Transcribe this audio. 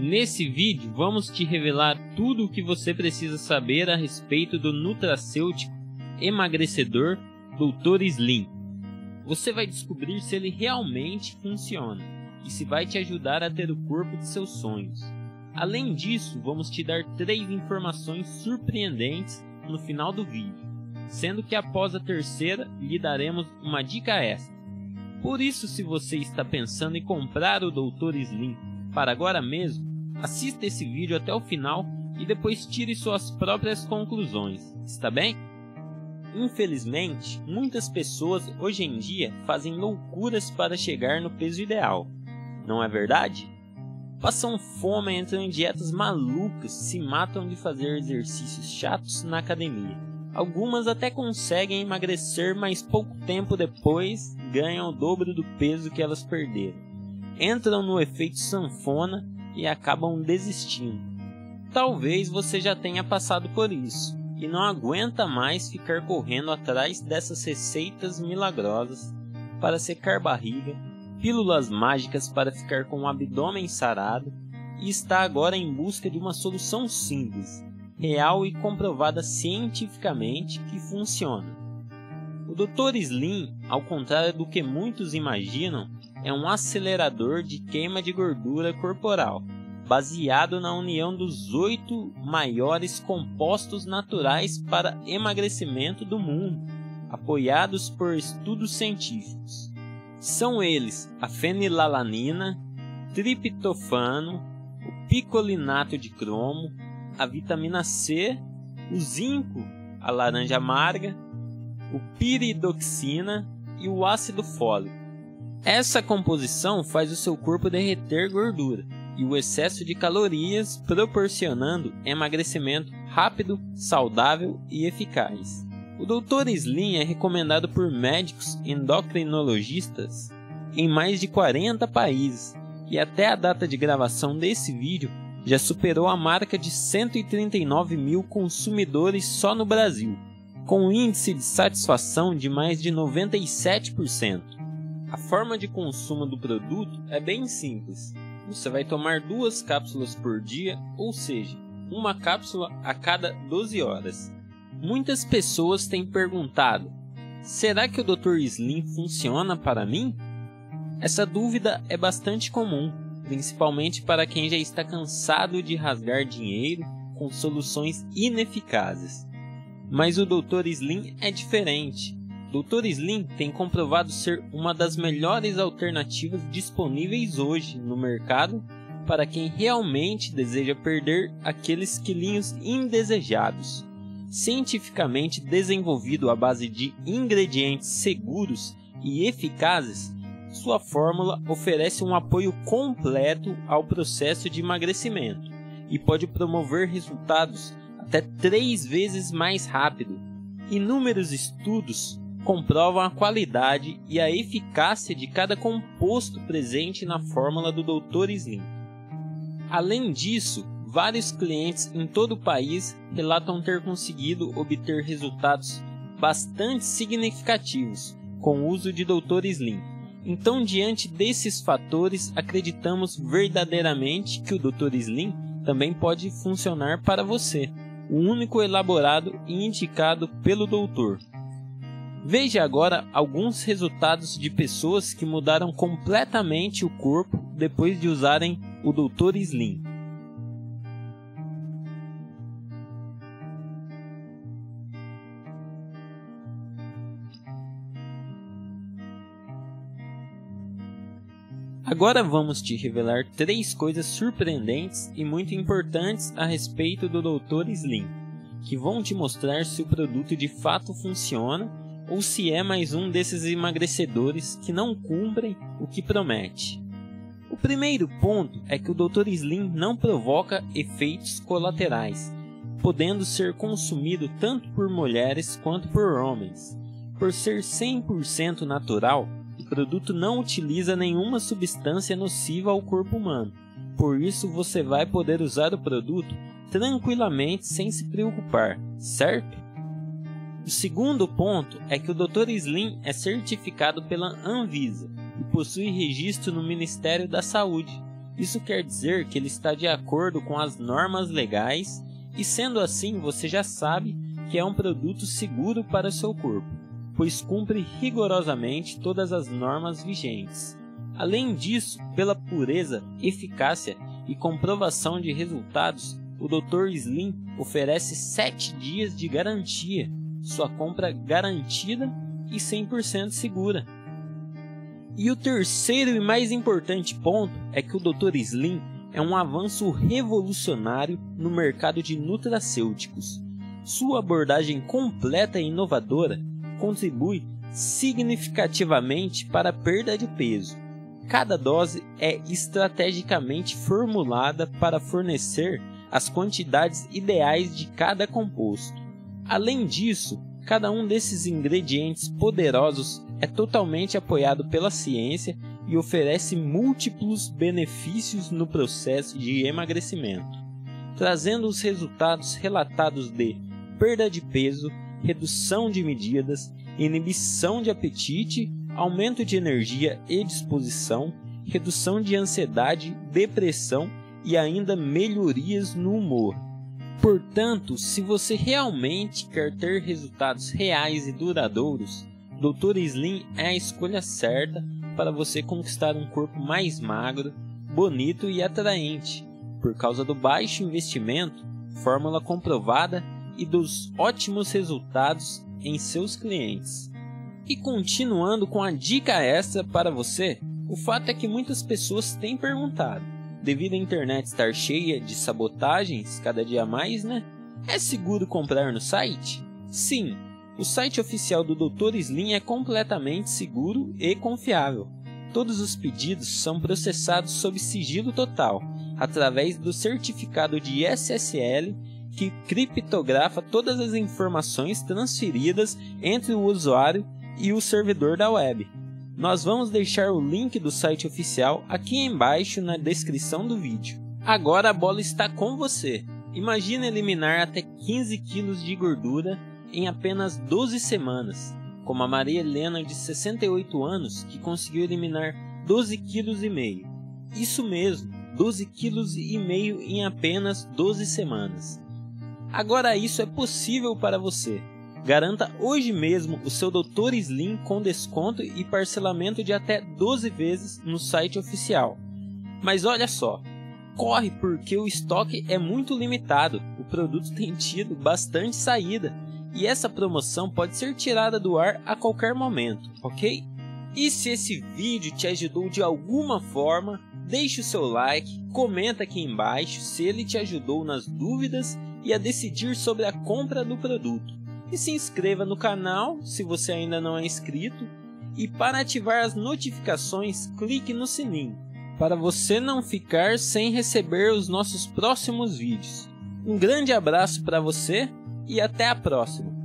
Nesse vídeo vamos te revelar tudo o que você precisa saber a respeito do nutracêutico emagrecedor Dr. Slim. Você vai descobrir se ele realmente funciona e se vai te ajudar a ter o corpo de seus sonhos. Além disso, vamos te dar três informações surpreendentes no final do vídeo, sendo que após a terceira lhe daremos uma dica extra. Por isso, se você está pensando em comprar o Dr. Slim para agora mesmo, assista esse vídeo até o final e depois tire suas próprias conclusões, está bem? Infelizmente, muitas pessoas hoje em dia fazem loucuras para chegar no peso ideal, não é verdade? Passam fome, entram em dietas malucas, se matam de fazer exercícios chatos na academia. Algumas até conseguem emagrecer, mas pouco tempo depois ganham o dobro do peso que elas perderam. Entram no efeito sanfona e acabam desistindo. Talvez você já tenha passado por isso e não aguenta mais ficar correndo atrás dessas receitas milagrosas para secar barriga, pílulas mágicas para ficar com o abdômen sarado e está agora em busca de uma solução simples, real e comprovada cientificamente que funciona. O Dr. Slim, ao contrário do que muitos imaginam, é um acelerador de queima de gordura corporal, baseado na união dos oito maiores compostos naturais para emagrecimento do mundo, apoiados por estudos científicos. São eles a fenilalanina, triptofano, o picolinato de cromo, a vitamina C, o zinco, a laranja amarga, o piridoxina e o ácido fólico. Essa composição faz o seu corpo derreter gordura e o excesso de calorias, proporcionando emagrecimento rápido, saudável e eficaz. O Dr. Slim é recomendado por médicos endocrinologistas em mais de 40 países e até a data de gravação desse vídeo já superou a marca de 139 mil consumidores só no Brasil, com um índice de satisfação de mais de 97%. A forma de consumo do produto é bem simples. Você vai tomar duas cápsulas por dia, ou seja, uma cápsula a cada 12 horas. Muitas pessoas têm perguntado: será que o Dr. Slim funciona para mim? Essa dúvida é bastante comum, principalmente para quem já está cansado de rasgar dinheiro com soluções ineficazes. Mas o Dr. Slim é diferente. Dr. Slim tem comprovado ser uma das melhores alternativas disponíveis hoje no mercado para quem realmente deseja perder aqueles quilinhos indesejados. Cientificamente desenvolvido à base de ingredientes seguros e eficazes, sua fórmula oferece um apoio completo ao processo de emagrecimento e pode promover resultados até três vezes mais rápido. Inúmeros estudos comprovam a qualidade e a eficácia de cada composto presente na fórmula do Dr. Slim. Além disso, vários clientes em todo o país relatam ter conseguido obter resultados bastante significativos com o uso de Dr. Slim. Então, diante desses fatores, acreditamos verdadeiramente que o Dr. Slim também pode funcionar para você, o único elaborado e indicado pelo doutor. Veja agora alguns resultados de pessoas que mudaram completamente o corpo depois de usarem o Dr. Slim. Agora vamos te revelar três coisas surpreendentes e muito importantes a respeito do Dr. Slim, que vão te mostrar se o produto de fato funciona ou se é mais um desses emagrecedores que não cumprem o que promete. O primeiro ponto é que o Dr. Slim não provoca efeitos colaterais, podendo ser consumido tanto por mulheres quanto por homens. Por ser 100% natural, o produto não utiliza nenhuma substância nociva ao corpo humano. Por isso, você vai poder usar o produto tranquilamente sem se preocupar, certo? O segundo ponto é que o Dr. Slim é certificado pela Anvisa e possui registro no Ministério da Saúde. Isso quer dizer que ele está de acordo com as normas legais e, sendo assim, você já sabe que é um produto seguro para seu corpo, pois cumpre rigorosamente todas as normas vigentes. Além disso, pela pureza, eficácia e comprovação de resultados, o Dr. Slim oferece 7 dias de garantia, sua compra garantida e 100% segura. E o terceiro e mais importante ponto é que o Dr. Slim é um avanço revolucionário no mercado de nutracêuticos. Sua abordagem completa e inovadora contribui significativamente para a perda de peso. Cada dose é estrategicamente formulada para fornecer as quantidades ideais de cada composto. Além disso, cada um desses ingredientes poderosos é totalmente apoiado pela ciência e oferece múltiplos benefícios no processo de emagrecimento, trazendo os resultados relatados de perda de peso, redução de medidas, inibição de apetite, aumento de energia e disposição, redução de ansiedade, depressão e ainda melhorias no humor. Portanto, se você realmente quer ter resultados reais e duradouros, Dr. Slim é a escolha certa para você conquistar um corpo mais magro, bonito e atraente, por causa do baixo investimento, fórmula comprovada e dos ótimos resultados em seus clientes. E continuando com a dica extra para você, o fato é que muitas pessoas têm perguntado devido à internet estar cheia de sabotagens cada dia mais, né? É seguro comprar no site? Sim, o site oficial do Dr. Slim é completamente seguro e confiável. Todos os pedidos são processados sob sigilo total, através do certificado de SSL que criptografa todas as informações transferidas entre o usuário e o servidor da web. Nós vamos deixar o link do site oficial aqui embaixo na descrição do vídeo. Agora a bola está com você. Imagine eliminar até 15 kg de gordura em apenas 12 semanas, como a Maria Helena de 68 anos que conseguiu eliminar 12 kg e meio. Isso mesmo, 12 kg e meio em apenas 12 semanas. Agora isso é possível para você. Garanta hoje mesmo o seu Dr. Slim com desconto e parcelamento de até 12 vezes no site oficial. Mas olha só, corre porque o estoque é muito limitado, o produto tem tido bastante saída e essa promoção pode ser tirada do ar a qualquer momento, ok? E se esse vídeo te ajudou de alguma forma, deixe o seu like, comenta aqui embaixo se ele te ajudou nas dúvidas e a decidir sobre a compra do produto e se inscreva no canal se você ainda não é inscrito. E para ativar as notificações, clique no sininho para você não ficar sem receber os nossos próximos vídeos. Um grande abraço para você e até a próxima!